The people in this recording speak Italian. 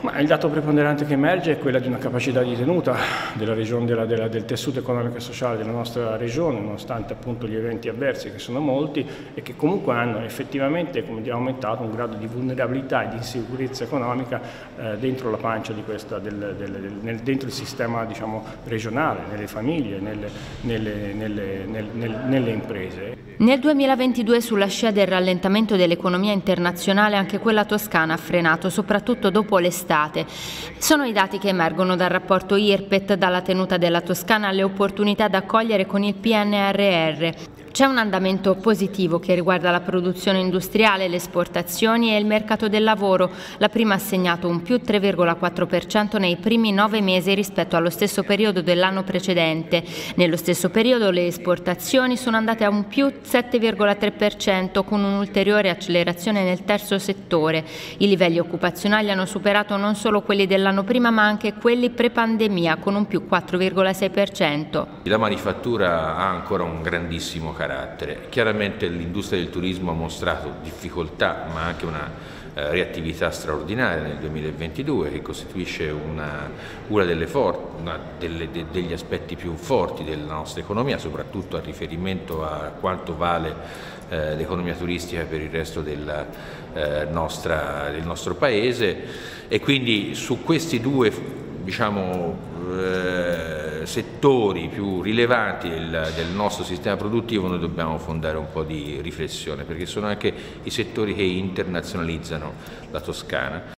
Ma il dato preponderante che emerge è quella di una capacità di tenuta della regione, della, della, del tessuto economico e sociale della nostra regione, nonostante appunto gli eventi avversi che sono molti e che comunque hanno effettivamente aumentato un grado di vulnerabilità e di insicurezza economica eh, dentro la pancia questa, del, del, nel, dentro il sistema diciamo, regionale, nelle famiglie, nelle, nelle, nelle, nelle imprese. Nel 2022 sulla scia del rallentamento dell'economia internazionale anche quella toscana ha frenato, soprattutto dopo le estate. Sono i dati che emergono dal rapporto IRPET dalla tenuta della Toscana alle opportunità da cogliere con il PNRR. C'è un andamento positivo che riguarda la produzione industriale, le esportazioni e il mercato del lavoro. La prima ha segnato un più 3,4% nei primi nove mesi rispetto allo stesso periodo dell'anno precedente. Nello stesso periodo le esportazioni sono andate a un più 7,3% con un'ulteriore accelerazione nel terzo settore. I livelli occupazionali hanno superato non solo quelli dell'anno prima ma anche quelli pre-pandemia con un più 4,6%. La manifattura ha ancora un grandissimo carattere. Chiaramente l'industria del turismo ha mostrato difficoltà ma anche una eh, reattività straordinaria nel 2022 che costituisce una, una, delle for, una delle, de, degli aspetti più forti della nostra economia, soprattutto a riferimento a quanto vale eh, l'economia turistica per il resto della, eh, nostra, del nostro Paese e quindi su questi due diciamo, eh, settori più rilevanti del, del, nostro sistema produttivo noi dobbiamo fondare un po' di riflessione perché sono anche i settori che internazionalizzano la Toscana.